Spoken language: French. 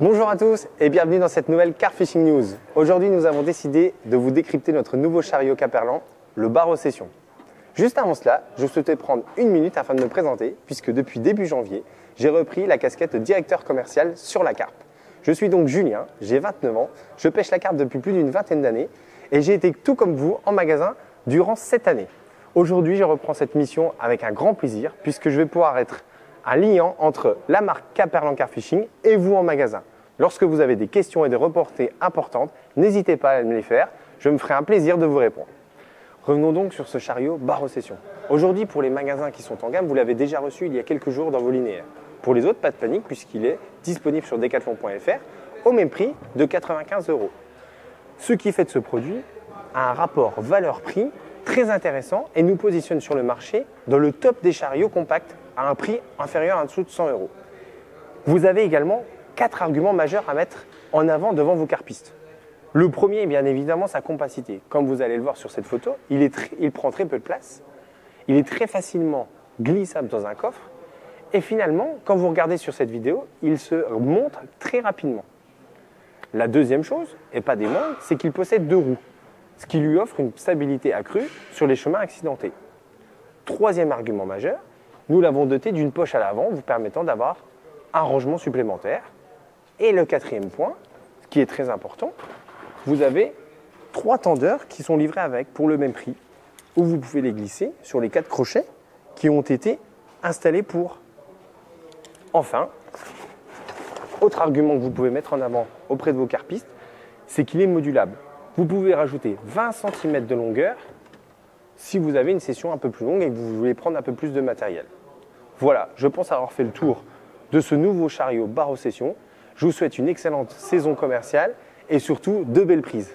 Bonjour à tous et bienvenue dans cette nouvelle Car Fishing News. Aujourd'hui, nous avons décidé de vous décrypter notre nouveau chariot Caperlan, le Barreau Session. Juste avant cela, je souhaitais prendre une minute afin de me présenter, puisque depuis début janvier, j'ai repris la casquette de directeur commercial sur la carpe. Je suis donc Julien, j'ai 29 ans, je pêche la carpe depuis plus d'une vingtaine d'années et j'ai été tout comme vous en magasin durant cette année. Aujourd'hui, je reprends cette mission avec un grand plaisir, puisque je vais pouvoir être un lien entre la marque Caperlan Car Fishing et vous en magasin. Lorsque vous avez des questions et des reportées importantes, n'hésitez pas à me les faire, je me ferai un plaisir de vous répondre. Revenons donc sur ce chariot barre session. Aujourd'hui, pour les magasins qui sont en gamme, vous l'avez déjà reçu il y a quelques jours dans vos linéaires. Pour les autres, pas de panique puisqu'il est disponible sur decathlon.fr au même prix de 95 euros. Ce qui fait de ce produit un rapport valeur-prix très intéressant et nous positionne sur le marché dans le top des chariots compacts à un prix inférieur à dessous de 100 euros. Vous avez également quatre arguments majeurs à mettre en avant devant vos carpistes. Le premier est bien évidemment sa compacité. Comme vous allez le voir sur cette photo, il, il prend très peu de place, il est très facilement glissable dans un coffre et finalement, quand vous regardez sur cette vidéo, il se montre très rapidement. La deuxième chose, et pas des moindres, c'est qu'il possède deux roues, ce qui lui offre une stabilité accrue sur les chemins accidentés. Troisième argument majeur, nous l'avons doté d'une poche à l'avant vous permettant d'avoir un rangement supplémentaire. Et le quatrième point, ce qui est très important, vous avez trois tendeurs qui sont livrés avec pour le même prix, où vous pouvez les glisser sur les quatre crochets qui ont été installés pour. Enfin, autre argument que vous pouvez mettre en avant auprès de vos carpistes, c'est qu'il est modulable. Vous pouvez rajouter 20 cm de longueur si vous avez une session un peu plus longue et que vous voulez prendre un peu plus de matériel. Voilà, je pense avoir fait le tour de ce nouveau chariot barreau session. Je vous souhaite une excellente saison commerciale et surtout de belles prises.